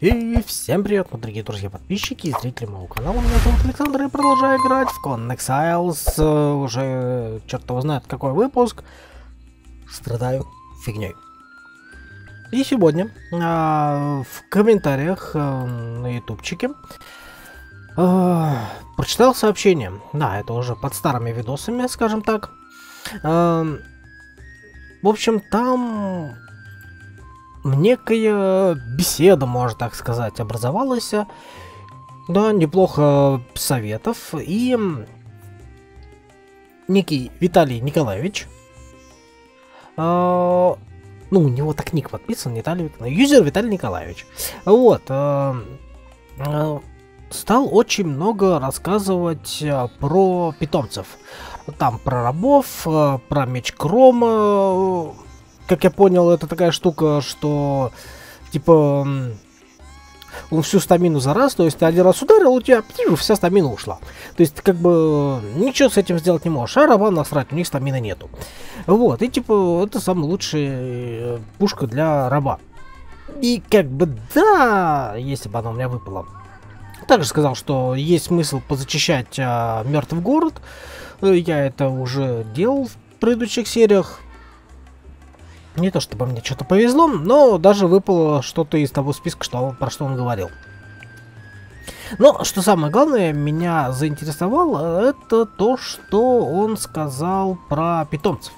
И всем привет, мои дорогие друзья, подписчики и зрители моего канала. Меня зовут Александр и продолжаю играть в Con Exiles. Э, Уже черт его знает какой выпуск. Страдаю фигней. И сегодня а, в комментариях а, на ютубчике а, прочитал сообщение. Да, это уже под старыми видосами, скажем так. А, в общем, там некая беседа, можно так сказать, образовалась. Да, неплохо советов. И некий Виталий Николаевич, э, ну, у него так ник подписан, Виталий, юзер Виталий Николаевич, вот, э, э, стал очень много рассказывать про питомцев. Там про рабов, про меч Крома, как я понял, это такая штука, что типа он всю стамину за раз, то есть ты один раз ударил, у тебя вся стамина ушла. То есть, как бы, ничего с этим сделать не можешь, а раба насрать, у них стамины нету. Вот, и типа, это самая лучшая пушка для раба. И как бы, да, если бы она у меня выпала. Также сказал, что есть смысл позачищать а, мертвый город. Я это уже делал в предыдущих сериях. Не то чтобы мне что-то повезло, но даже выпало что-то из того списка, что, про что он говорил. Но, что самое главное, меня заинтересовало, это то, что он сказал про питомцев.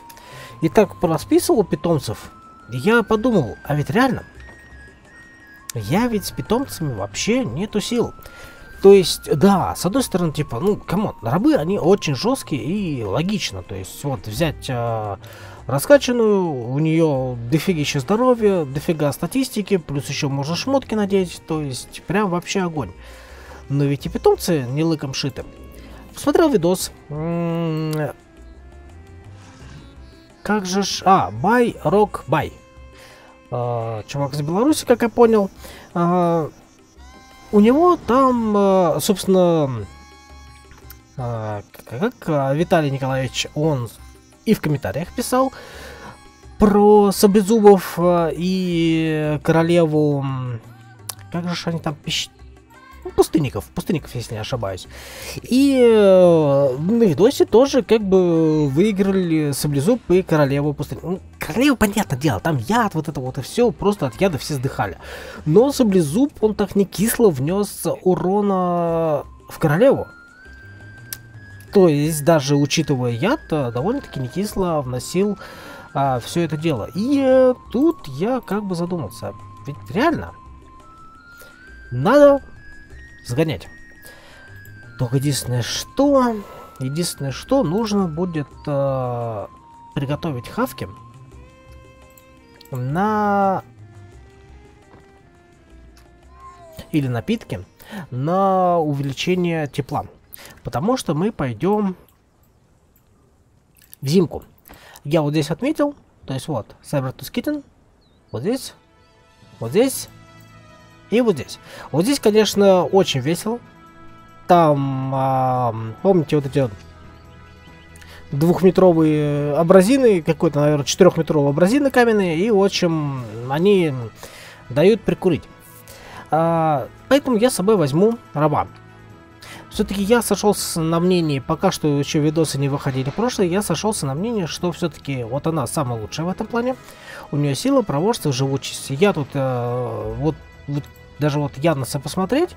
И так просписывал питомцев, я подумал, а ведь реально, я ведь с питомцами вообще не тусил. То есть, да, с одной стороны, типа, ну, come on, рабы, они очень жесткие и логично. То есть, вот, взять э, раскачанную, у нее дофигища здоровья, дофига статистики, плюс еще можно шмотки надеть, то есть, прям вообще огонь. Но ведь и питомцы не лыком шиты. Посмотрел видос. Как же ж... А, бай, рок, бай. А, чувак из Беларуси, как я понял. А, у него там, э, собственно, как Виталий Николаевич, он и в комментариях писал про Саблезубов э, и королеву, как же они там пищ... Ну, пустынников, пустынников, если не ошибаюсь. И э, на видосе тоже как бы выиграли Саблезуб и королеву пустынников. Ну, королева, понятное дело, там яд, вот это вот и все, просто от яда все сдыхали. Но Саблезуб, он так не кисло внес урона в королеву. То есть, даже учитывая яд, э, довольно-таки не кисло вносил а, все это дело. И э, тут я как бы задумался. Ведь реально, надо сгонять. Только единственное, что... Единственное, что нужно будет э, приготовить хавки на... Или напитки на увеличение тепла. Потому что мы пойдем в зимку. Я вот здесь отметил, то есть вот, Cybertus Kitten, вот здесь, вот здесь, и вот здесь. Вот здесь, конечно, очень весело. Там, а, помните, вот эти двухметровые абразины, какой-то, наверное, четырехметровые абразины каменные, и, в общем, они дают прикурить. А, поэтому я с собой возьму раба. Все-таки я сошелся на мнении, пока что еще видосы не выходили прошлые, я сошелся на мнение, что все-таки вот она самая лучшая в этом плане. У нее сила, проворство, живучесть. Я тут э, вот, вот даже вот Януса посмотреть,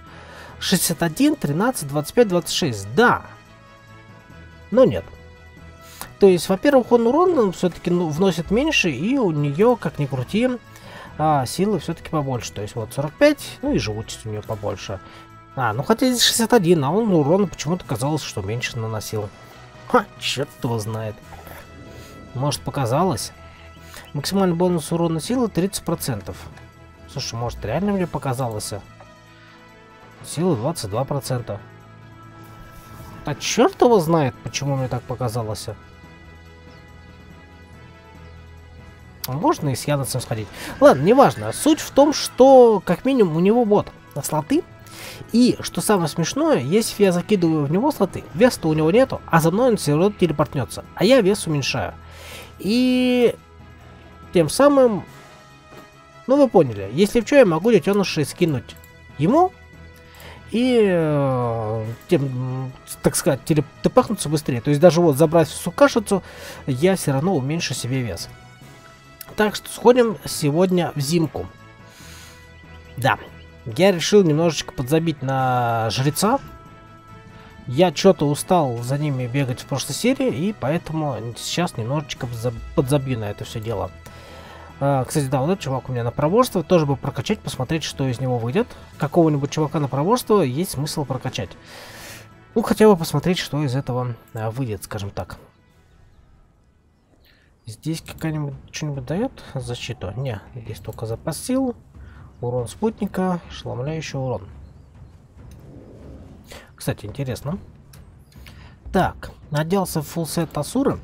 61, 13, 25, 26, да, но нет. То есть, во-первых, он урон все-таки ну, вносит меньше, и у нее, как ни крути, а, силы все-таки побольше. То есть, вот 45, ну и живучесть у нее побольше. А, ну хотя здесь 61, а он урон почему-то казалось, что меньше наносил. Ха, черт его знает. Может показалось? Максимальный бонус урона силы 30%. Слушай, может реально мне показалось? Сила 22%. А черт его знает, почему мне так показалось. Можно и с Яносом сходить. Ладно, неважно. Суть в том, что как минимум у него вот слоты. И, что самое смешное, если я закидываю в него слоты, веса у него нету, а за мной он все равно телепортнется. А я вес уменьшаю. И тем самым Ну, вы поняли. Если в что, я могу детенышей скинуть ему и, э, тем, так сказать, телепахнуться быстрее. То есть даже вот забрать всю кашицу, я все равно уменьшу себе вес. Так что сходим сегодня в зимку. Да, я решил немножечко подзабить на жреца. Я что-то устал за ними бегать в прошлой серии, и поэтому сейчас немножечко подзабью на это все дело. А, кстати, да, вот этот чувак у меня на проворство. Тоже бы прокачать, посмотреть, что из него выйдет. Какого-нибудь чувака на проворство есть смысл прокачать. Ну, хотя бы посмотреть, что из этого а, выйдет, скажем так. Здесь какая-нибудь что-нибудь дает защиту? Не, здесь только запас сил, урон спутника, ошеломляющий урон. Кстати, интересно. Так, наделся в фулсет Асуры.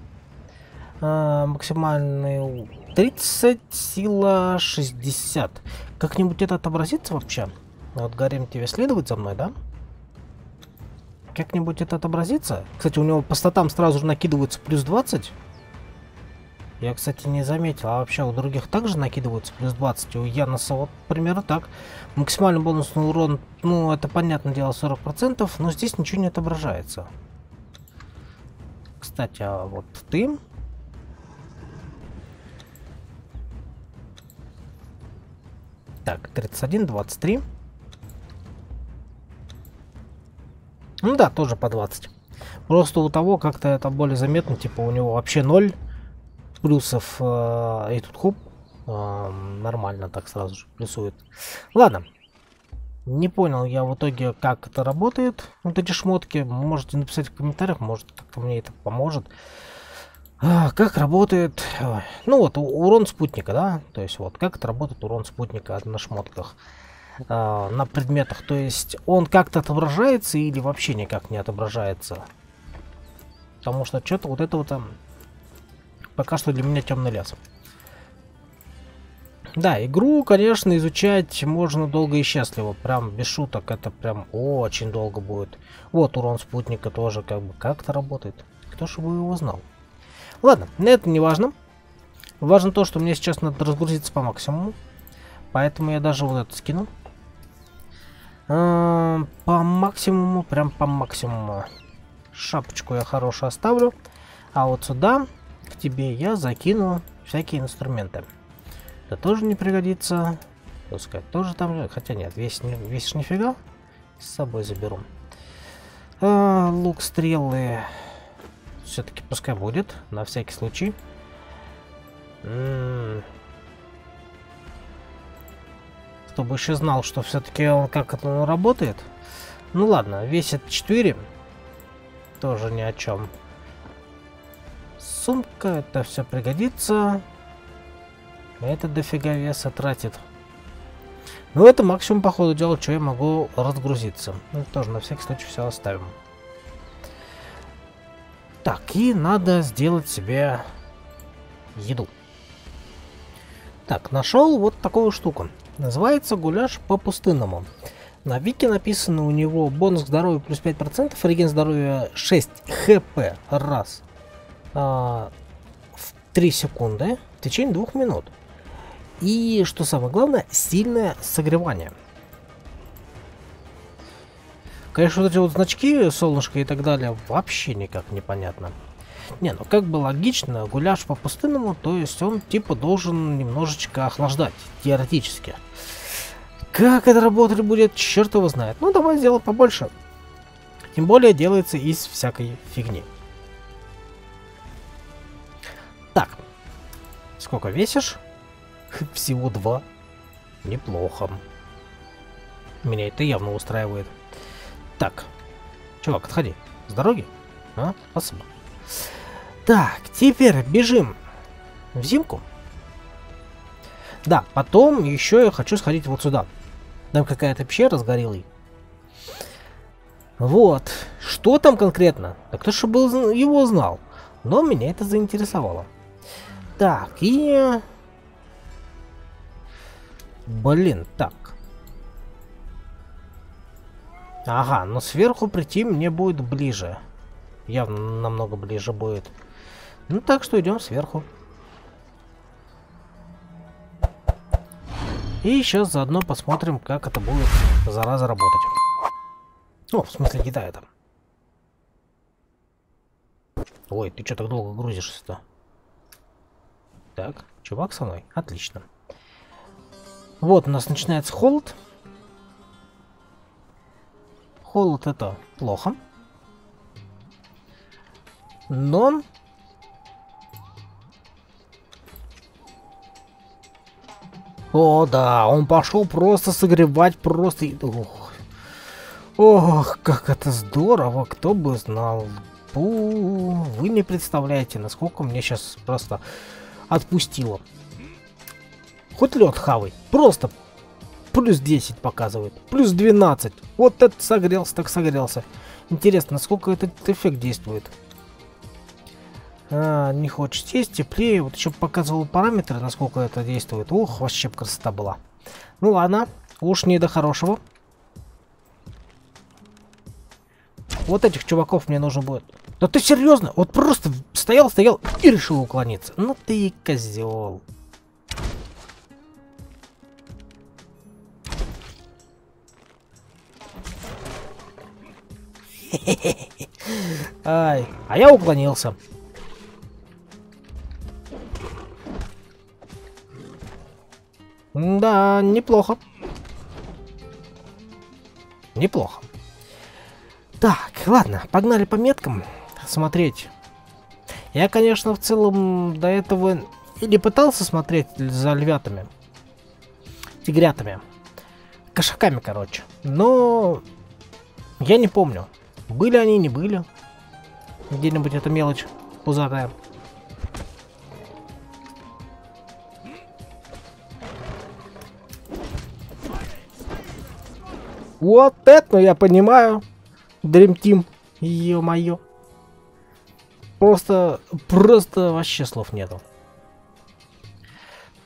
А, максимальный 30, сила 60. Как-нибудь это отобразится вообще? Вот Гарем тебе следует за мной, да? Как-нибудь это отобразится? Кстати, у него по статам сразу же накидываются плюс 20. Я, кстати, не заметил. А вообще у других также накидываются плюс 20. У Яноса вот примерно так. Максимальный бонусный урон, ну, это, понятное дело, 40%, но здесь ничего не отображается. Кстати, а вот ты... Так, 31, 23. Ну да, тоже по 20. Просто у того как-то это более заметно, типа у него вообще 0 плюсов, э, и тут хоп, э, нормально так сразу же плюсует. Ладно, не понял я в итоге, как это работает, вот эти шмотки. Можете написать в комментариях, может как-то мне это поможет. А, как работает... Ну вот, урон спутника, да? То есть вот, как это работает урон спутника на шмотках. А, на предметах. То есть он как-то отображается или вообще никак не отображается? Потому что что-то вот это вот пока что для меня темный лес. Да, игру, конечно, изучать можно долго и счастливо. Прям без шуток, это прям очень долго будет. Вот урон спутника тоже как бы как-то работает. Кто же бы его знал? Ладно, это не важно. Важно то, что мне сейчас надо разгрузиться по максимуму. Поэтому я даже вот это скину. А, по максимуму, прям по максимуму. Шапочку я хорошую оставлю. А вот сюда к тебе я закину всякие инструменты. Это тоже не пригодится. Пускай тоже там, хотя нет, весь, весь нифига. С собой заберу. А, лук, стрелы. Все-таки пускай будет, на всякий случай. М -м -м. Чтобы еще знал, что все-таки он как это работает. Ну ладно, весит 4. Тоже ни о чем сумка, это все пригодится. Это дофига веса тратит. Ну, это максимум, по ходу дела, что я могу разгрузиться. Ну, тоже на всякий случай все оставим. Так, и надо сделать себе еду. Так, нашел вот такую штуку. Называется гуляш по пустынному. На Вики написано у него бонус к здоровью плюс 5%, реген здоровья 6 хп. Раз а, в 3 секунды в течение 2 минут. И, что самое главное, сильное согревание. Конечно, вот эти вот значки, солнышко и так далее, вообще никак непонятно. Не, ну как бы логично, гуляш по пустынному, то есть он типа должен немножечко охлаждать, теоретически. Как это работать будет, черт его знает. Ну давай сделать побольше. Тем более делается из всякой фигни. Сколько весишь? Всего два. Неплохо. Меня это явно устраивает. Так. Чувак, отходи. С дороги? А? Спасибо. Так, теперь бежим в зимку. Да, потом еще я хочу сходить вот сюда. Там какая-то пещера с гориллой. Вот. Что там конкретно? Да кто же был его знал? Но меня это заинтересовало. Так, и... Блин, так. Ага, но сверху прийти мне будет ближе. Явно намного ближе будет. Ну так что идем сверху. И сейчас заодно посмотрим, как это будет зараза работать. О, в смысле еда это. Ой, ты что так долго грузишься-то? Так, чувак со мной? Отлично. Вот, у нас начинается холод. Холод это плохо. Но... О, да, он пошел просто согревать просто... Ох, Ох как это здорово, кто бы знал. Фу, вы не представляете, насколько мне сейчас просто отпустило. Хоть лед хавай, просто плюс 10 показывает, плюс 12. Вот это согрелся, так согрелся. Интересно, насколько этот эффект действует. А, не хочет сесть, теплее. Вот еще показывал параметры, насколько это действует. Ух, вообще красота была. Ну ладно, уж не до хорошего. Вот этих чуваков мне нужно будет. Да ты серьезно? Вот просто стоял, стоял и решил уклониться. Ну ты козел. Ай, а я уклонился. Да, неплохо. Неплохо. Так, ладно, погнали по меткам смотреть. Я, конечно, в целом до этого и не пытался смотреть за львятами. Тигрятами. Кошаками, короче. Но я не помню, были они, не были. Где-нибудь эта мелочь пузатая. Вот это я понимаю. Dream Team. Ё-моё. Просто, просто вообще слов нету.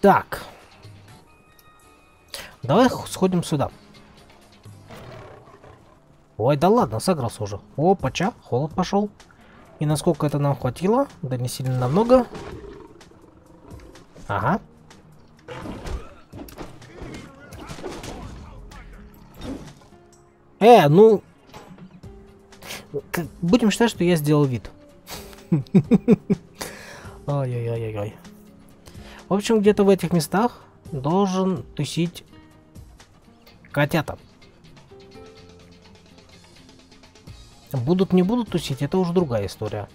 Так. Давай сходим сюда. Ой, да ладно, сыгрался уже. Опача, холод пошел. И насколько это нам хватило? Да не сильно намного. Ага. Э, ну... Будем считать, что я сделал вид. Ой-ой-ой-ой. В общем, где-то в этих местах должен тусить котята. Будут, не будут тусить, это уже другая история.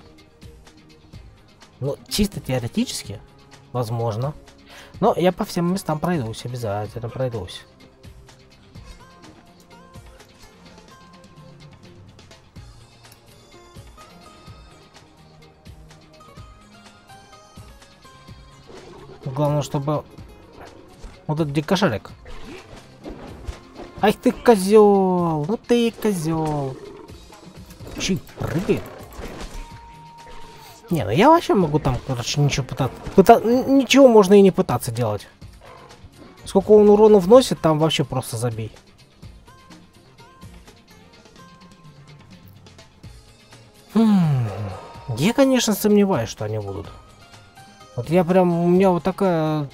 Ну, чисто теоретически, возможно. Но я по всем местам пройдусь, обязательно пройдусь. Главное, чтобы... Вот этот дикошарик. Ай ты козел! Ну ты козел! Чи, прыгает? Не, ну я вообще могу там, короче, ничего пытаться... Пыта... Ничего можно и не пытаться делать. Сколько он урона вносит, там вообще просто забей. Хм... Я, конечно, сомневаюсь, что они будут. Вот я прям, у меня вот такая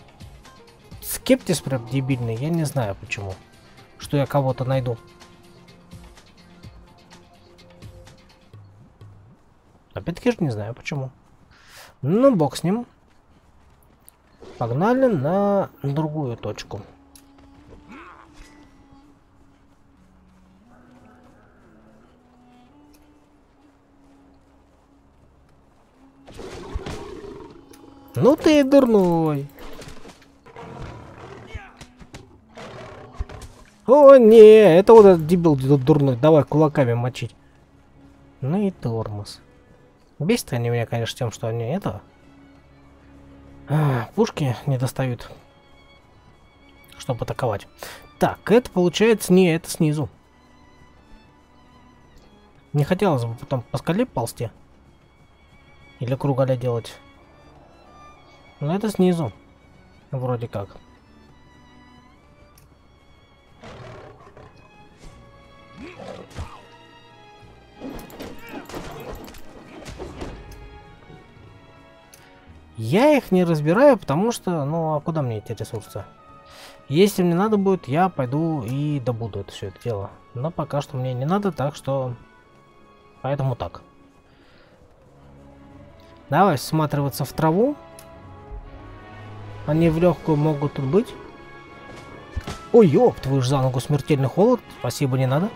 скептиз прям дебильный, я не знаю почему. Что я кого-то найду. Опять-таки же не знаю почему. Ну, бог с ним. Погнали на другую точку. Ну ты дурной. О, не, это вот этот дебил дурной. Давай кулаками мочить. Ну и тормоз. Бесит они меня, конечно, тем, что они это... А, пушки не достают, чтобы атаковать. Так, это получается... Не, это снизу. Не хотелось бы потом по скале ползти. Или кругаля делать. Но это снизу. Вроде как. Я их не разбираю, потому что, ну, а куда мне эти ресурсы? Если мне надо будет, я пойду и добуду это все это дело. Но пока что мне не надо, так что... Поэтому так. Давай всматриваться в траву. Они в легкую могут быть. Ой, ёб, твою ж за ногу смертельный холод. Спасибо, не надо.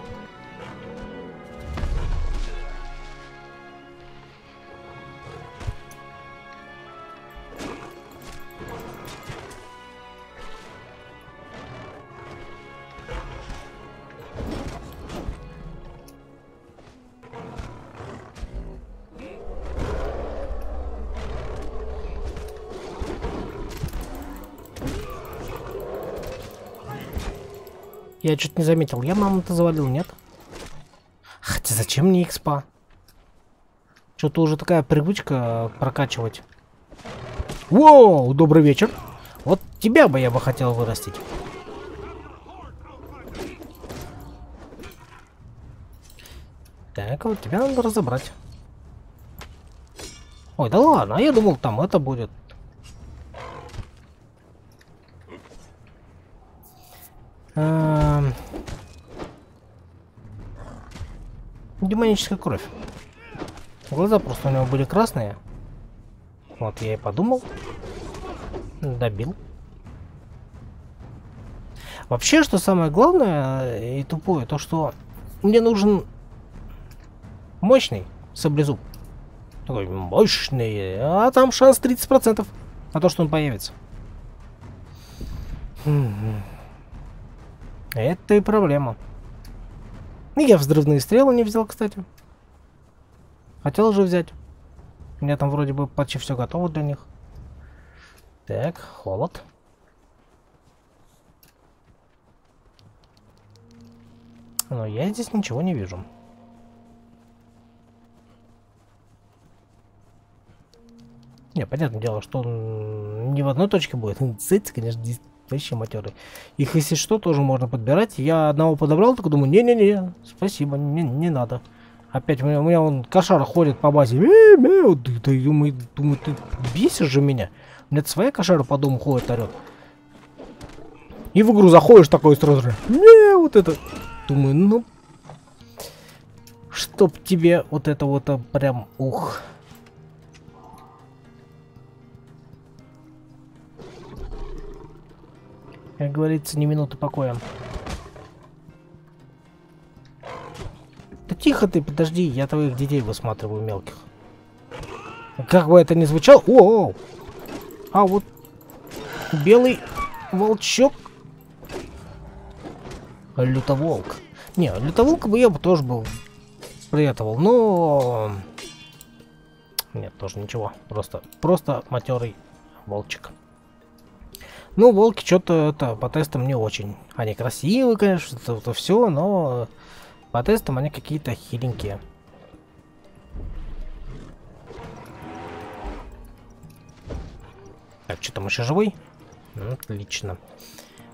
Я что-то не заметил. Я маму-то завалил, нет? Хотя зачем мне экспа? Что-то уже такая привычка прокачивать. Воу, добрый вечер. Вот тебя бы я бы хотел вырастить. Так, вот тебя надо разобрать. Ой, да ладно, а я думал, там это будет. Эм. Демоническая кровь. Глаза просто у него были красные. Вот я и подумал. Добил. Вообще, что самое главное и тупое, то что мне нужен мощный саблезуб. Такой мощный. А там шанс 30% на то, что он появится. Это и проблема. Я взрывные стрелы не взял, кстати. Хотел же взять. У меня там вроде бы почти все готово для них. Так, холод. Но я здесь ничего не вижу. Не, понятное дело, что он не в одной точке будет. Цыц, конечно, здесь вообще матерый. Их, если что, тоже можно подбирать. Я одного подобрал, так думаю, не-не-не, спасибо, не, не надо. Опять у меня, у меня он кошара ходит по базе. Ты, думаю, думаю, ты бесишь же меня. У меня своя кошара по дому ходит, орет. И в игру заходишь такой сразу же. Не, вот это. Думаю, ну... Чтоб тебе вот это вот а, прям... Ух... Как говорится, не минуты покоя. Да тихо ты, подожди, я твоих детей высматриваю мелких. Как бы это ни звучало... О, -о, -о! А вот белый волчок. Лютоволк. Не, лютоволка бы я бы тоже был приветовал, но... Нет, тоже ничего. Просто, просто матерый волчик. Ну, волки что-то это по тестам не очень. Они красивые, конечно, это, это все, но по тестам они какие-то хиленькие. Так, что там еще живой? Отлично.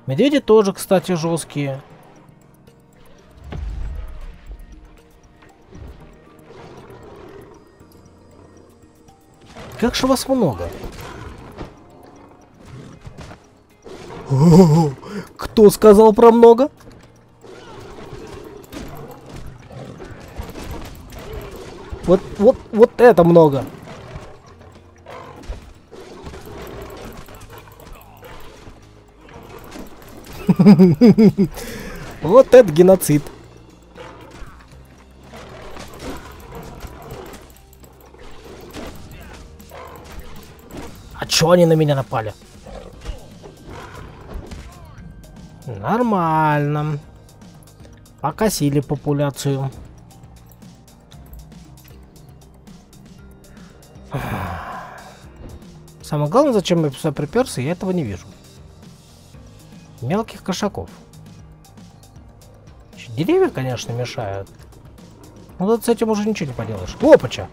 Медведи тоже, кстати, жесткие. Как же вас много? Кто сказал про много? Вот, вот, вот это много. Вот это геноцид. А чё они на меня напали? Нормально. Покосили популяцию. Самое главное, зачем я сюда приперся, я этого не вижу. Мелких кошаков. Деревья, конечно, мешают. Но вот с этим уже ничего не поделаешь. Опача!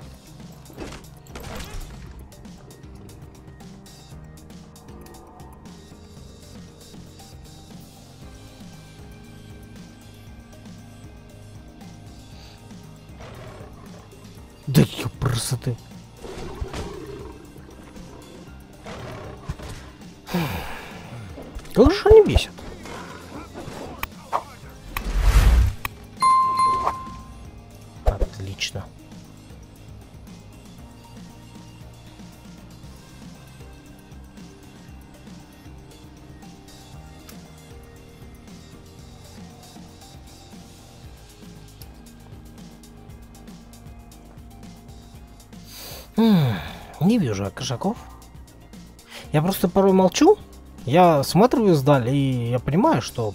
Вижу кошаков. Я просто порой молчу. Я смотрю вдаль, и я понимаю, что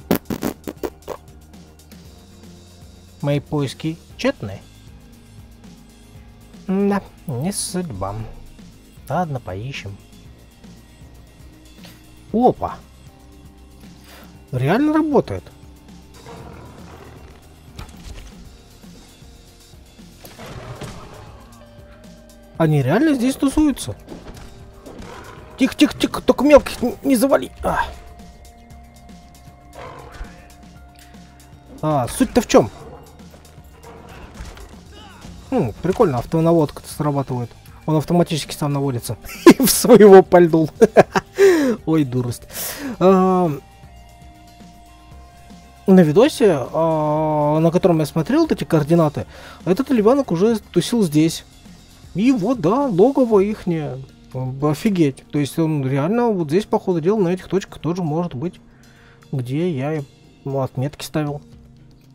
мои поиски тщетны. Да, не судьба. Ладно, поищем. Опа! Реально работает. Они реально здесь тусуются. Тихо, тихо, тихо, только мелких не завали. А, а суть-то в чем? Хм, прикольно, автонаводка срабатывает. Он автоматически сам наводится. И в своего пальнул. Ой, дурость. А, на видосе, а, на котором я смотрел эти координаты, этот ливанок уже тусил здесь. И вот, да, логово ихнее. Офигеть. То есть он реально вот здесь, по ходу дела, на этих точках тоже может быть, где я отметки ставил.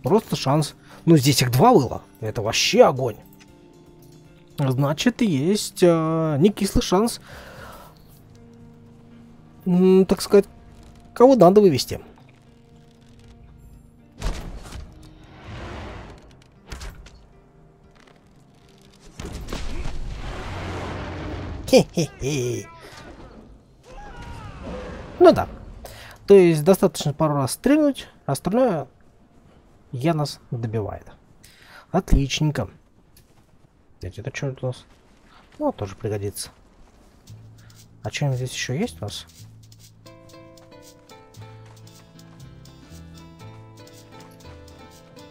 Просто шанс. Ну, здесь их два было. Это вообще огонь. Значит, есть э, не кислый шанс, так сказать, кого надо вывести. Хе-хе-хе. Ну да. То есть достаточно пару раз стрельнуть, остальное я нас добивает. Отличненько. Это что у нас? Ну, тоже пригодится. А что здесь еще есть у нас?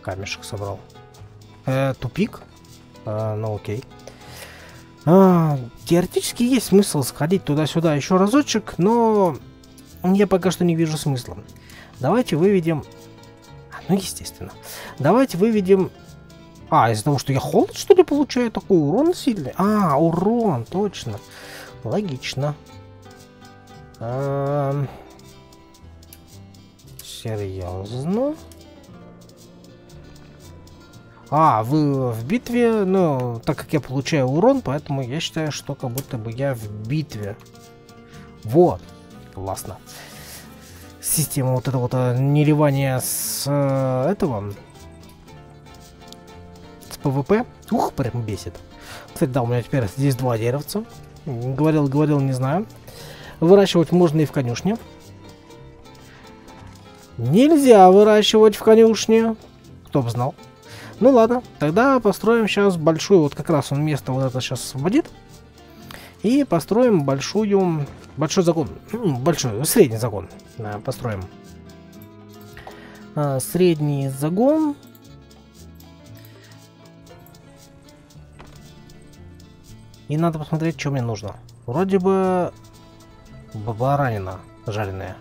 Камешек собрал. Э, тупик? Э, ну окей. А, теоретически есть смысл сходить туда-сюда еще разочек, но я пока что не вижу смысла. Давайте выведем... А, ну, естественно. Давайте выведем... А, из-за того, что я холод, что ли, получаю такой урон сильный? А, урон, точно. Логично. А... Серьезно? А, вы в битве, ну, так как я получаю урон, поэтому я считаю, что как будто бы я в битве. Вот. Классно. Система вот этого вот э, неливания с э, этого... С ПВП. Ух, прям бесит. Кстати, да, у меня теперь здесь два деревца. Говорил, говорил, не знаю. Выращивать можно и в конюшне. Нельзя выращивать в конюшне. Кто бы знал. Ну ладно, тогда построим сейчас большую, вот как раз он место вот это сейчас освободит. И построим большую, большой загон, большой, средний загон построим. А, средний загон. И надо посмотреть, что мне нужно. Вроде бы баранина жареная.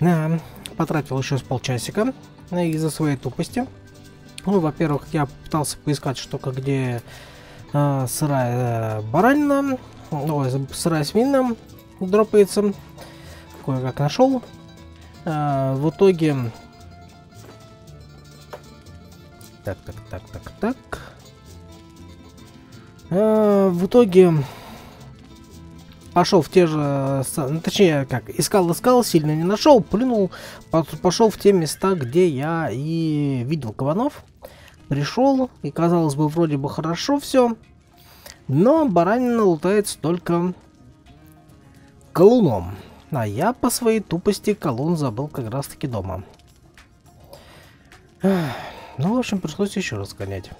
Да, потратил еще с полчасика из-за своей тупости. Ну, во-первых, я пытался поискать что-то, где э, сырая э, баранина, ой, сырая свинина дропается. Кое-как нашел. Э, в итоге... Так, так, так, так, так. Э, в итоге пошел в те же, ну, точнее, как, искал-искал, сильно не нашел, плюнул, пошел в те места, где я и видел кабанов пришел, и казалось бы, вроде бы хорошо все, но баранина лутается только колуном. А я по своей тупости колун забыл как раз таки дома. Ну, в общем, пришлось еще раз гонять.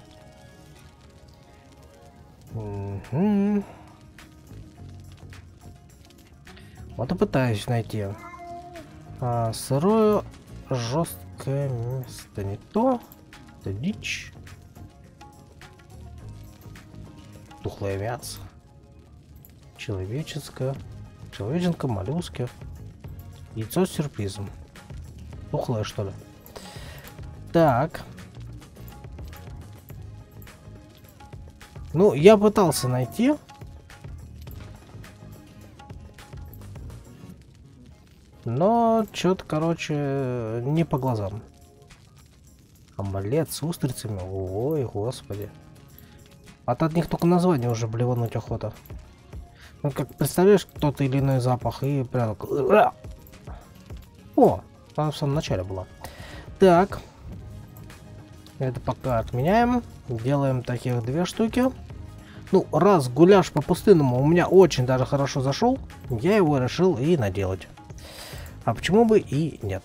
Вот и пытаюсь найти. А, сырое жесткое место не то. Это дичь. Тухлое мясо. Человеческое. Человеченко, моллюски. Яйцо с сюрпризом. Тухлое, что ли? Так. Ну, я пытался найти. Но что-то, короче, не по глазам. Омлет с устрицами. Ой, господи. А от них только название уже блевануть охота. Ну, как представляешь, кто-то или иной запах и прям... О, она в самом начале была. Так. Это пока отменяем. Делаем таких две штуки. Ну, раз гуляш по пустынному у меня очень даже хорошо зашел, я его решил и наделать. А почему бы и нет.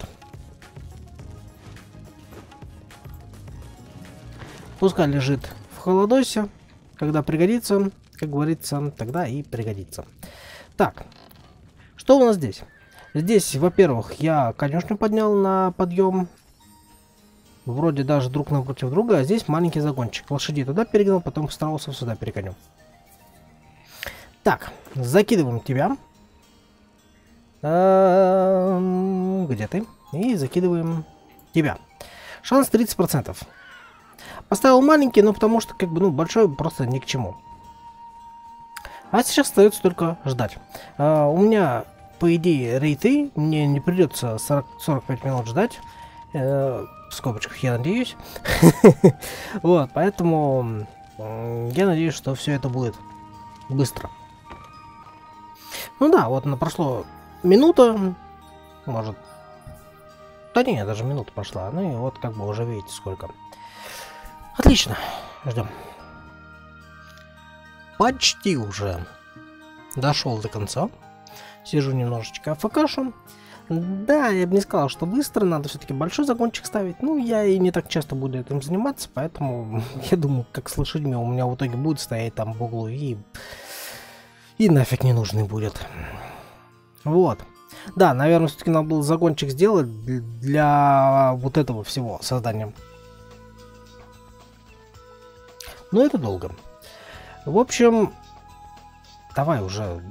Пускай лежит в холодосе. Когда пригодится, как говорится, тогда и пригодится. Так, что у нас здесь? Здесь, во-первых, я конюшню поднял на подъем. Вроде даже друг напротив друга, а здесь маленький загончик. Лошадей туда перегнал, потом страусов сюда перегоню. Так, закидываем тебя. Эм, где ты? И закидываем тебя. Шанс 30%. Поставил маленький, но потому что, как бы, ну, большой просто ни к чему. А сейчас остается только ждать. А, у меня, по идее, рейты. Мне не придется 40, 45 минут ждать. Э, в скобочках, я надеюсь. Вот, поэтому я надеюсь, что все это будет быстро. Ну да, вот на прошло минута, может, да не, даже минута пошла. Ну и вот как бы уже видите сколько. Отлично, ждем. Почти уже дошел до конца. Сижу немножечко афкашу. Да, я бы не сказал, что быстро, надо все-таки большой загончик ставить. Ну, я и не так часто буду этим заниматься, поэтому я думаю, как с лошадьми у меня в итоге будет стоять там в углу и... И нафиг не нужный будет. Вот. Да, наверное, все-таки надо было загончик сделать для вот этого всего создания. Но это долго. В общем, давай уже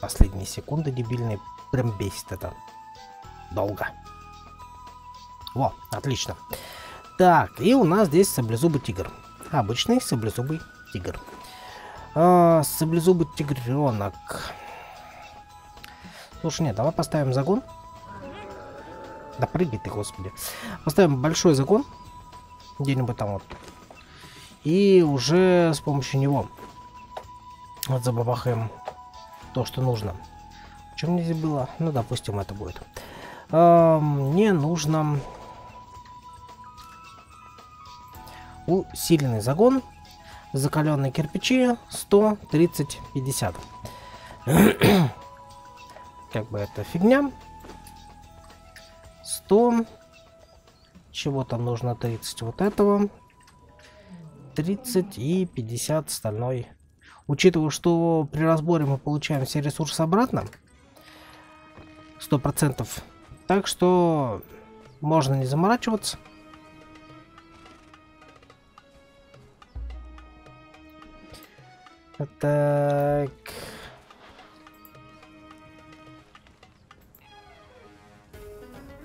последние секунды дебильные. Прям бесит это. Долго. Во, отлично. Так, и у нас здесь саблезубый тигр. Обычный саблезубый тигр. А, саблезубый тигренок. Слушай, нет, давай поставим загон. Да прыгай ты, господи. Поставим большой загон. Где-нибудь там вот. И уже с помощью него вот забабахаем то, что нужно. Чем мне здесь было? Ну, допустим, это будет. А, мне нужно усиленный загон закаленные кирпичи 130 50 как бы это фигня 100 чего там нужно 30 вот этого. 30 и 50 остальной учитывая что при разборе мы получаем все ресурсы обратно сто процентов так что можно не заморачиваться. Так.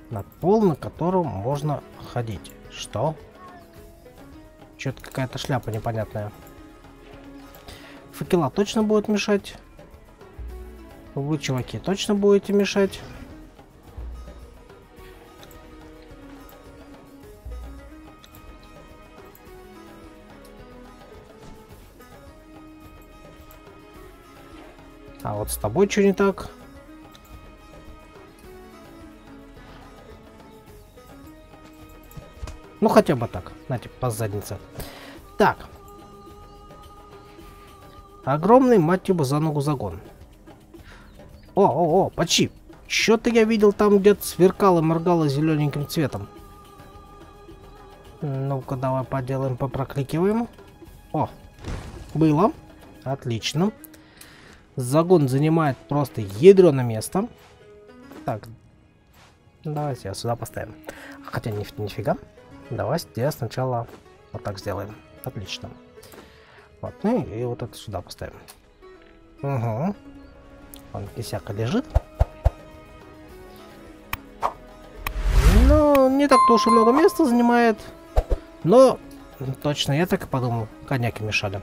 На пол, на котором можно ходить. Что? Что-то какая-то шляпа непонятная. Факела точно будет мешать. Вы, чуваки, точно будете мешать. А вот с тобой что не так? Хотя бы так. Знаете, по заднице. Так. Огромный, мать его, за ногу загон. О, о, о, почти. Что-то я видел там где-то сверкало моргало зелененьким цветом. Ну-ка, давай поделаем, попрокликиваем. О, было. Отлично. Загон занимает просто ядро на место. Так, давайте я сюда поставим. Хотя ни, нифига. Давайте сначала вот так сделаем. Отлично. Вот, ну и вот это сюда поставим. Угу. Он кисяка лежит. Ну, не так-то уж и много места занимает. Но, точно, я так и подумал. Коняки мешали.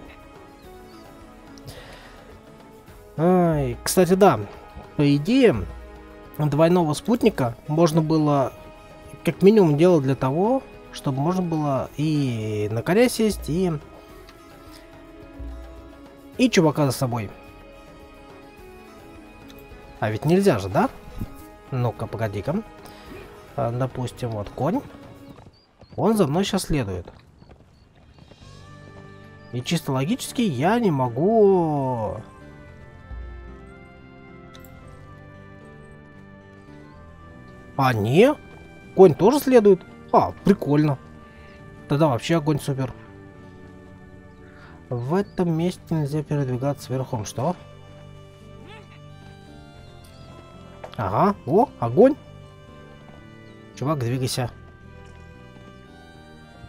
Ай, кстати, да. По идее, двойного спутника можно было как минимум делать для того, чтобы можно было и на коня сесть, и... И чувака за собой. А ведь нельзя же, да? Ну-ка, погоди-ка. А, допустим, вот конь. Он за мной сейчас следует. И чисто логически я не могу... А, не? Конь тоже следует? А, прикольно. Тогда вообще огонь супер. В этом месте нельзя передвигаться верхом. Что? Ага, о, огонь. Чувак, двигайся.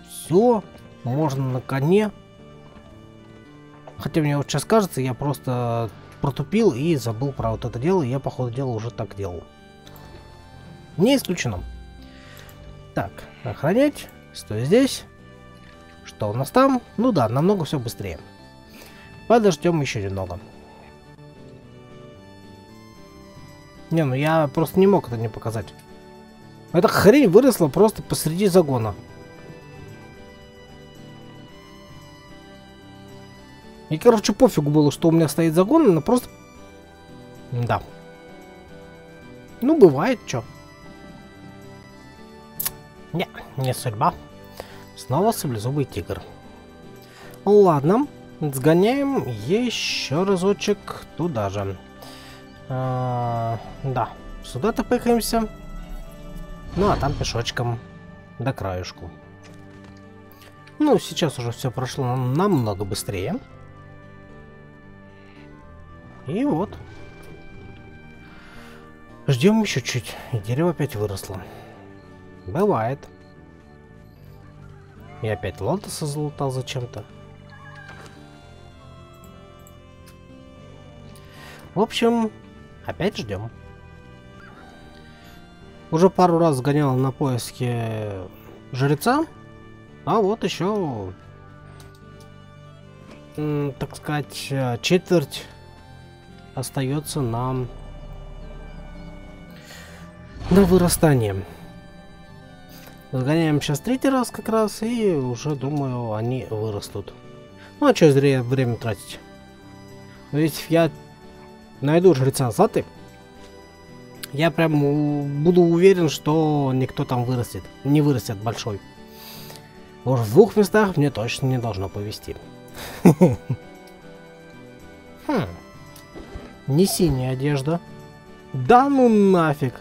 Все, можно на коне. Хотя мне вот сейчас кажется, я просто протупил и забыл про вот это дело. И я, походу дела, уже так делал. Не исключено. Так, охранять. Стой здесь. Что у нас там? Ну да, намного все быстрее. Подождем еще немного. Не, ну я просто не мог это не показать. Эта хрень выросла просто посреди загона. И, короче, пофигу было, что у меня стоит загон, но просто... Да. Ну, бывает, чё. Не, не судьба. Снова саблезубый тигр. Ладно, сгоняем еще разочек туда же. А, да, сюда топыкаемся. Ну, а там пешочком до краюшку. Ну, сейчас уже все прошло намного быстрее. И вот. Ждем еще чуть. И дерево опять выросло. Бывает. И опять лотоса залутал зачем-то. В общем, опять ждем. Уже пару раз гонял на поиски жреца. А вот еще, так сказать, э, четверть остается нам на вырастание. Сгоняем сейчас третий раз как раз, и уже, думаю, они вырастут. Ну, а что зря время тратить? Ведь я найду жреца Заты, я прям буду уверен, что никто там вырастет. Не вырастет большой. Уж в двух местах мне точно не должно повезти. Хм. Не синяя одежда. Да ну нафиг.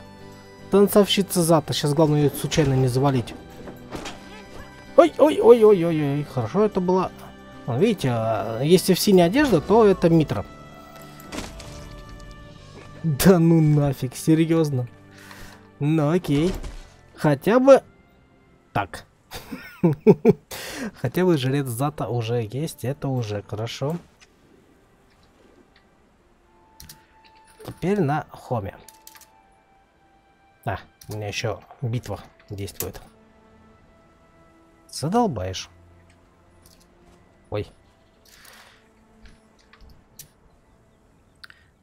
Танцовщица Зата. Сейчас главное ее случайно не завалить. Ой-ой-ой-ой-ой-ой. Хорошо это было. Видите, а, если в синяя одежда, то это Митра. Да ну нафиг, серьезно. Ну окей. Хотя бы... Так. Хотя бы жрец Зата уже есть, это уже хорошо. Теперь на хоме. У меня еще битва действует. Задолбаешь. Ой.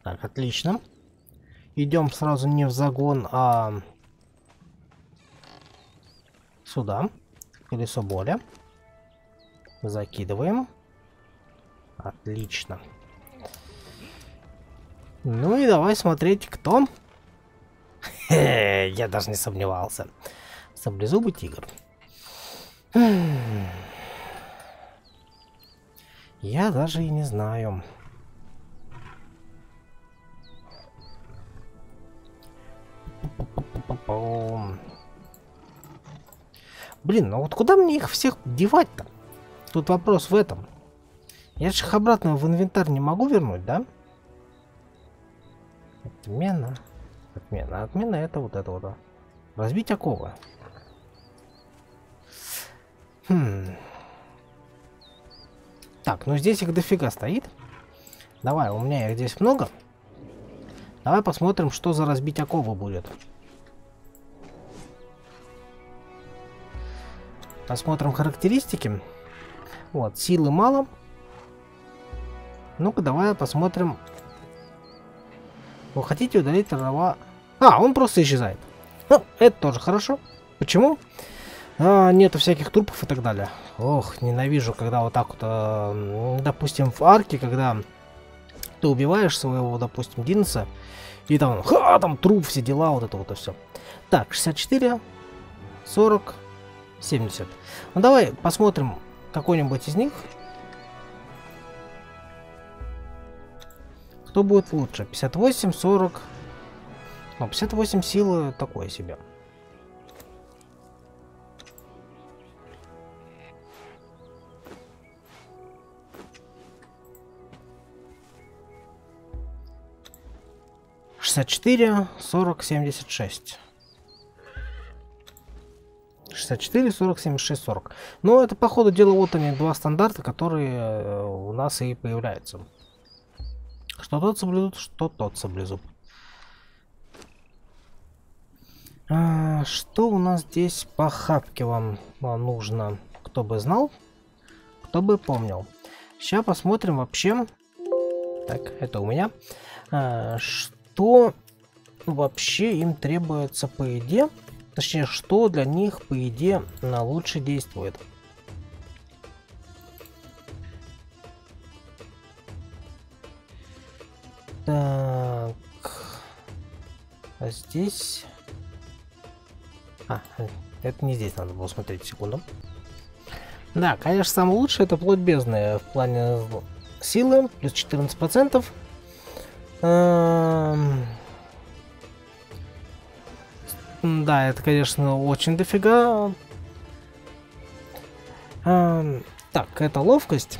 Так, отлично. Идем сразу не в загон, а сюда. Колесо боли. Закидываем. Отлично. Ну и давай смотреть, кто я даже не сомневался. Саблезубый тигр. Я даже и не знаю. Блин, ну вот куда мне их всех девать-то? Тут вопрос в этом. Я же их обратно в инвентарь не могу вернуть, да? Отмена. Отмена. Отмена это вот это вот. Разбить оковы. Хм. Так, ну здесь их дофига стоит. Давай, у меня их здесь много. Давай посмотрим, что за разбить оковы будет. Посмотрим характеристики. Вот, силы мало. Ну-ка, давай посмотрим. Вы хотите удалить трава... А, он просто исчезает. Ну, это тоже хорошо. Почему? А, нету всяких трупов и так далее. Ох, ненавижу, когда вот так вот, э, допустим, в арке, когда ты убиваешь своего, допустим, Динса, и там, ха, там труп, все дела, вот это вот и все. Так, 64, 40, 70. Ну давай посмотрим какой-нибудь из них. Кто будет лучше? 58, 40. Ну, 58 силы такое себе. Шестьдесят четыре, сорок, семьдесят шесть. 64, 40, 76, 40. Но это, по ходу дела, вот они, два стандарта, которые э, у нас и появляются. Что тот соблюдут, что тот соблюдут. А, что у нас здесь по хапке вам, нужно? Кто бы знал, кто бы помнил. Сейчас посмотрим вообще. Так, это у меня. А, что вообще им требуется по еде? Точнее, что для них, по идее, на лучше действует. Так. А здесь... А, это не здесь надо было смотреть, секунду. Да, конечно, самое лучшее это плоть бездны в плане силы, плюс 14%. Эм... Да, это, конечно, очень дофига. А, так, это ловкость.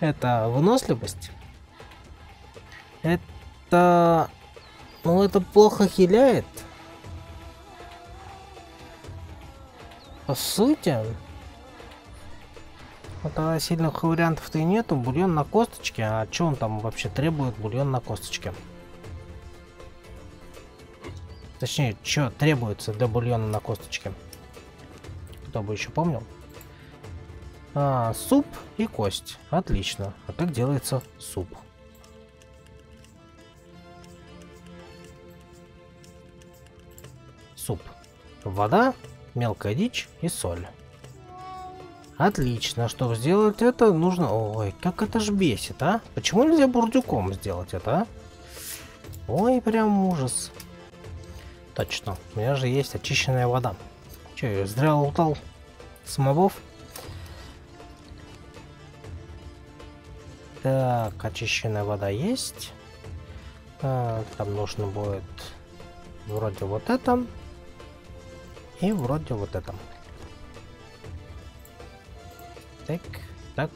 Это выносливость. Это... Ну, это плохо хиляет. По сути... Это сильных вариантов-то и нету. Бульон на косточке. А что он там вообще требует? Бульон на косточке. Точнее, что требуется для бульона на косточке? Кто бы еще помнил? А, суп и кость. Отлично. А как делается суп? Суп. Вода, мелкая дичь и соль. Отлично. Чтобы сделать это, нужно... Ой, как это ж бесит, а? Почему нельзя бурдюком сделать это, а? Ой, прям ужас. Точно. У меня же есть очищенная вода. Че, я зря лутал с мобов? Так, очищенная вода есть. А, там нужно будет вроде вот это. И вроде вот это. Так, так.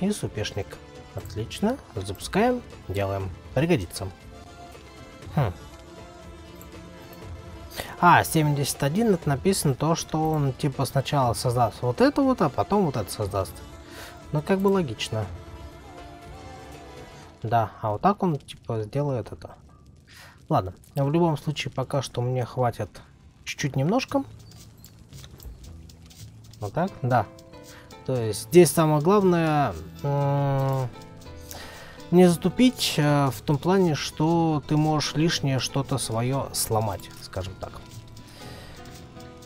И супешник. Отлично. Запускаем, делаем. Пригодится. Хм. А, 71 это написано то, что он типа сначала создаст вот это вот, а потом вот это создаст. Ну как бы логично. Да, а вот так он типа сделает это. Ладно, в любом случае пока что мне хватит чуть-чуть немножко. Вот так, да. То есть здесь самое главное не затупить э, в том плане, что ты можешь лишнее что-то свое сломать, скажем так.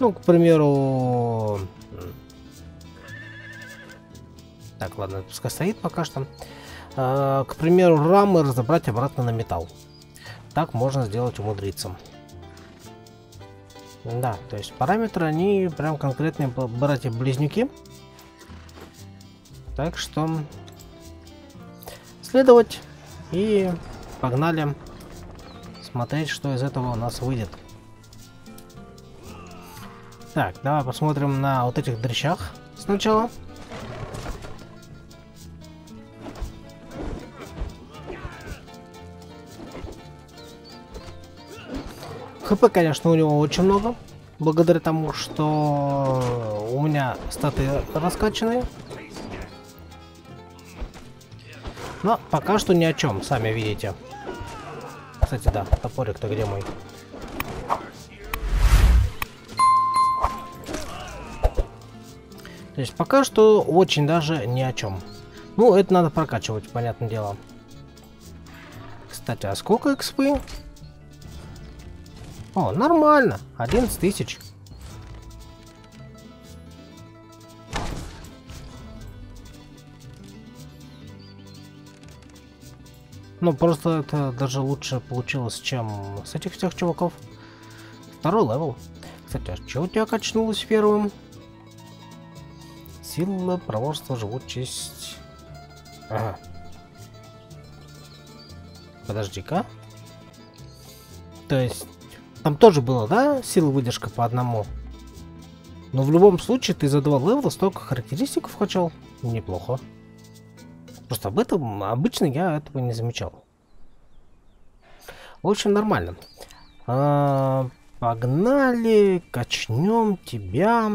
Ну, к примеру... Так, ладно, пускай стоит пока что. А, к примеру, рамы разобрать обратно на металл. Так можно сделать умудриться. Да, то есть параметры, они прям конкретные братья-близнюки. Так что следовать и погнали смотреть, что из этого у нас выйдет. Так, давай посмотрим на вот этих дрыщах сначала. ХП, конечно, у него очень много. Благодаря тому, что у меня статы раскачанные. Но пока что ни о чем, сами видите. Кстати, да, топорик-то где мой? То есть пока что очень даже ни о чем. Ну, это надо прокачивать, понятное дело. Кстати, а сколько экспы? О, нормально. 11 тысяч. Ну, просто это даже лучше получилось, чем с этих всех чуваков. Второй level. Кстати, а что у тебя качнулось первым? Сила, проворство, живучесть. Ага. Подожди-ка. То есть, там тоже было, да, сила выдержка по одному? Но в любом случае ты за два левела столько характеристик вкачал. Неплохо. Просто об этом обычно я этого не замечал. В общем, нормально. А, погнали, качнем тебя.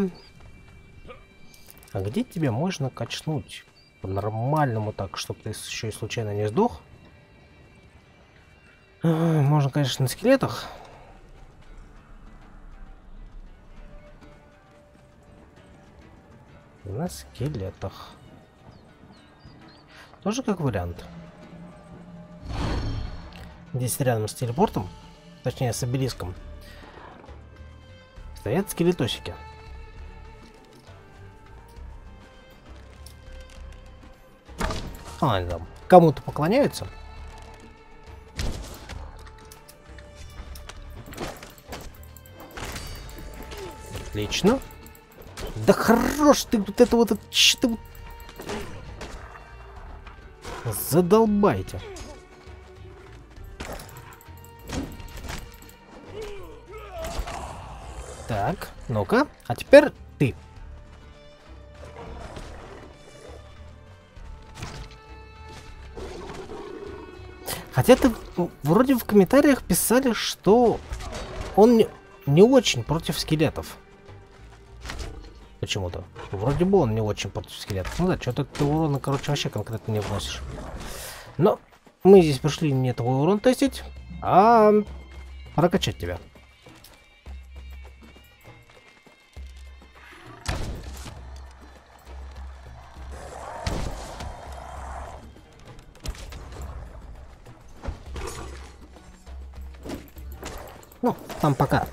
А где тебя можно качнуть? По-нормальному так, чтобы ты еще и случайно не сдох. А, можно, конечно, на скелетах. На скелетах. Тоже как вариант. Здесь рядом с телепортом, точнее с обелиском, стоят скелетосики. А, они там кому-то поклоняются. Отлично. Да хорош ты вот это вот, что вот Задолбайте. Так, ну-ка. А теперь ты. Хотя ты вроде в комментариях писали, что он не, не очень против скелетов. Почему-то. Вроде бы он не очень против скелетов. Ну да, что-то ты урона, короче, вообще конкретно не вносишь. Но мы здесь пришли не твой урон тестить, а прокачать тебя. Ну, там пока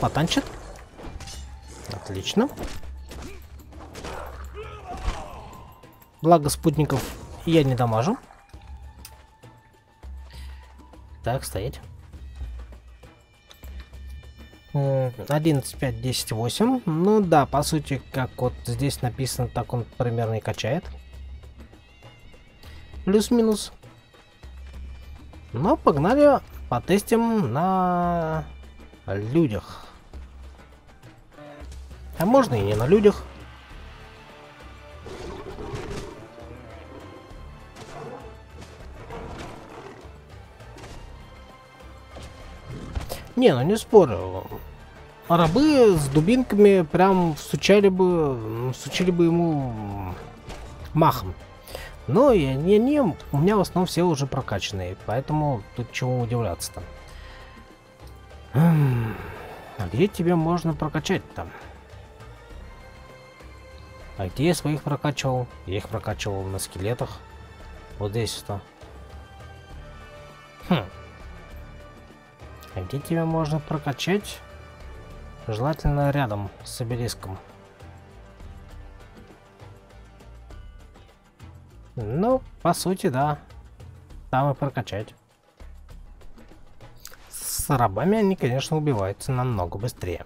потанчит. Отлично. Благо спутников я не дамажу. Так, стоять. 11, 5, 10, 8. Ну да, по сути, как вот здесь написано, так он примерно и качает. Плюс-минус. Но погнали, потестим на людях. А можно и не на людях. Не, ну не спорю. Рабы с дубинками прям сучали бы, сучили бы ему махом. Но и они, они у меня в основном все уже прокачанные, поэтому тут чего удивляться-то. А где тебе можно прокачать там? А где я своих прокачивал? Я их прокачивал на скелетах. Вот здесь-то. Хм. А где тебя можно прокачать? Желательно рядом с обелиском. Ну, по сути, да. Там и прокачать. С рабами они, конечно, убиваются намного быстрее.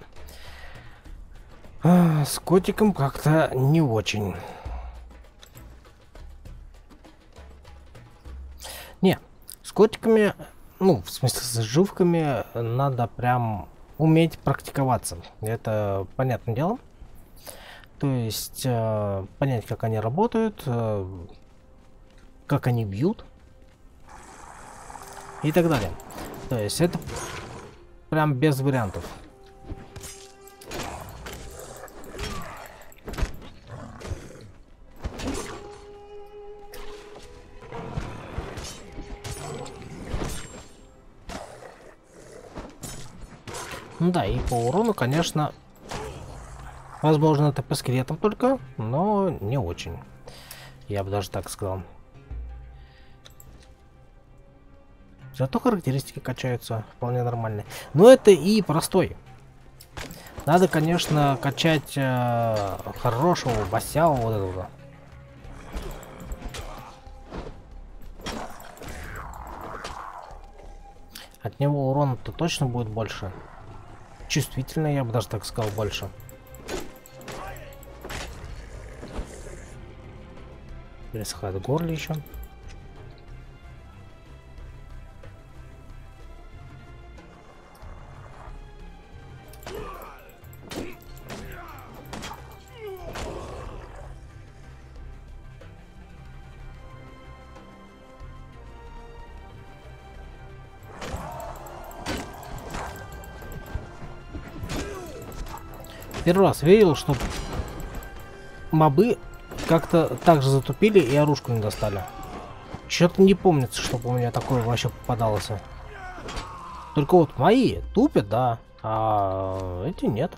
С котиком как-то не очень. Не, с котиками ну, в смысле, с живками надо прям уметь практиковаться. Это понятное дело. То есть э, понять, как они работают, э, как они бьют и так далее. То есть это прям без вариантов. Ну да, и по урону, конечно, возможно, это по скелетам только, но не очень. Я бы даже так сказал. Зато характеристики качаются вполне нормальные. Но это и простой. Надо, конечно, качать э, хорошего басяу вот этого. От него урона-то точно будет больше. Чувствительно, я бы даже так сказал, больше. Пересыхает горле еще. Первый раз видел, что мобы как-то так же затупили и оружку не достали. Что-то не помнится, чтобы у меня такое вообще попадалось. Только вот мои тупят, да, а эти нет.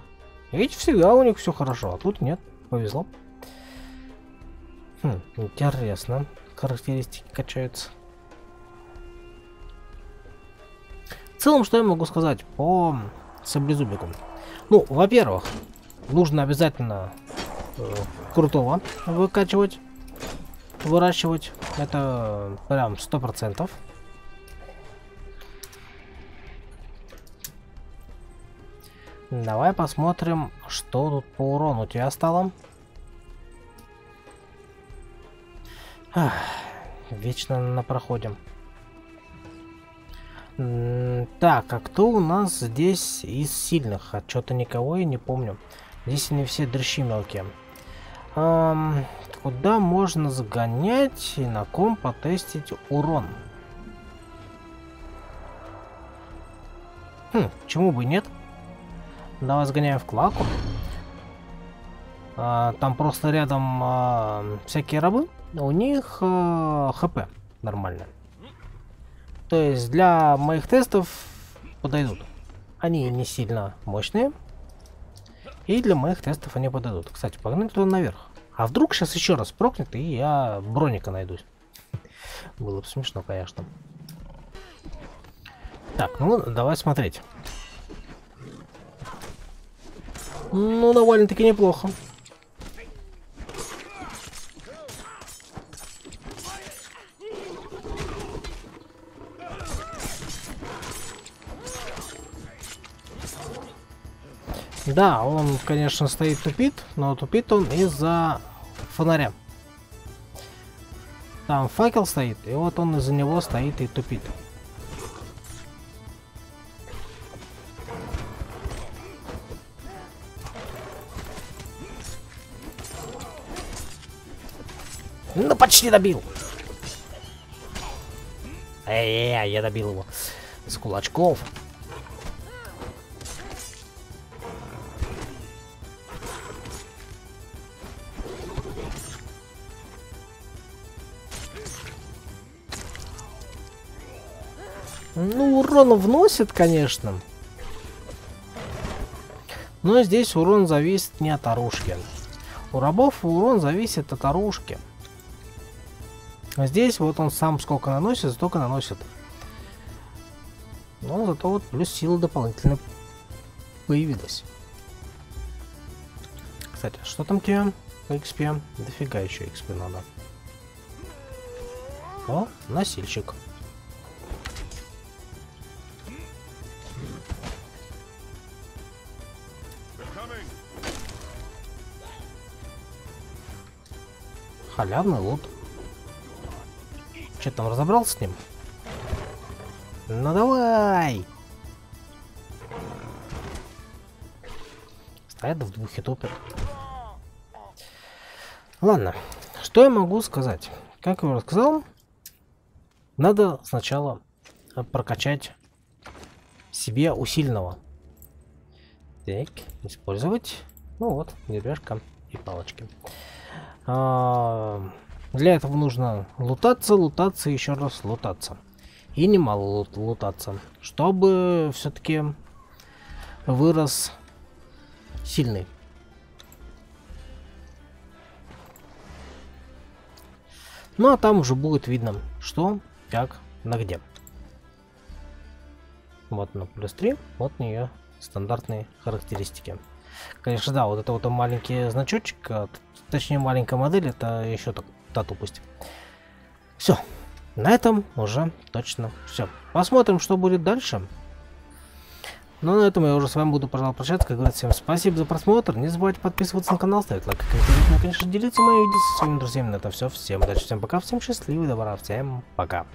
Эти всегда у них все хорошо, а тут нет. Повезло. Хм, интересно. Характеристики качаются. В целом, что я могу сказать по саблезубику? Ну, во-первых, нужно обязательно э, крутого выкачивать, выращивать. Это прям сто процентов. Давай посмотрим, что тут по урону у тебя стало. Ах, вечно на проходе. Так, а кто у нас здесь из сильных? А что-то никого я не помню. Здесь они все дрыщи мелкие. Эм, куда можно загонять и на ком потестить урон? Хм, почему бы нет? Давай сгоняем в Клаку. А, там просто рядом а, всякие рабы. У них а, ХП нормально. То есть для моих тестов подойдут. Они не сильно мощные. И для моих тестов они подойдут. Кстати, погнали туда наверх. А вдруг сейчас еще раз прокнет, и я броника найдусь. Было бы смешно, конечно. Так, ну давай смотреть. Ну, довольно-таки неплохо. Да, он, конечно, стоит тупит, но тупит он из-за фонаря. Там факел стоит, и вот он из-за него стоит и тупит. Ну, почти добил. Эй, я добил его. С кулачков. Ну, урон вносит, конечно. Но здесь урон зависит не от оружки. У рабов урон зависит от оружки. А здесь вот он сам сколько наносит, столько наносит. Но зато вот плюс сила дополнительно появилась. Кстати, что там тебе по XP? Дофига еще XP надо. О, носильщик. Халявный лут. Че там, разобрался с ним? Ну давай! Стоят в двух и топят. Ладно, что я могу сказать? Как я уже сказал, надо сначала прокачать себе усиленного. Так, использовать. Ну вот, деревяшка и палочки. А, для этого нужно лутаться, лутаться, еще раз лутаться. И немало лут лутаться, чтобы все-таки вырос сильный. Ну а там уже будет видно, что, как, на где. Вот на плюс 3, вот на нее стандартные характеристики. Конечно, да, вот это вот маленький значочек, а, точнее маленькая модель, это еще так, та тупость. Все, на этом уже точно все. Посмотрим, что будет дальше. Ну, на этом я уже с вами буду, пожалуй, прощаться. Как говорится, всем спасибо за просмотр. Не забывайте подписываться на канал, ставить лайк, комментировать, ну, конечно, делиться моими видео со своими друзьями. На этом все. Всем удачи, всем пока, всем счастливо, добра, всем пока.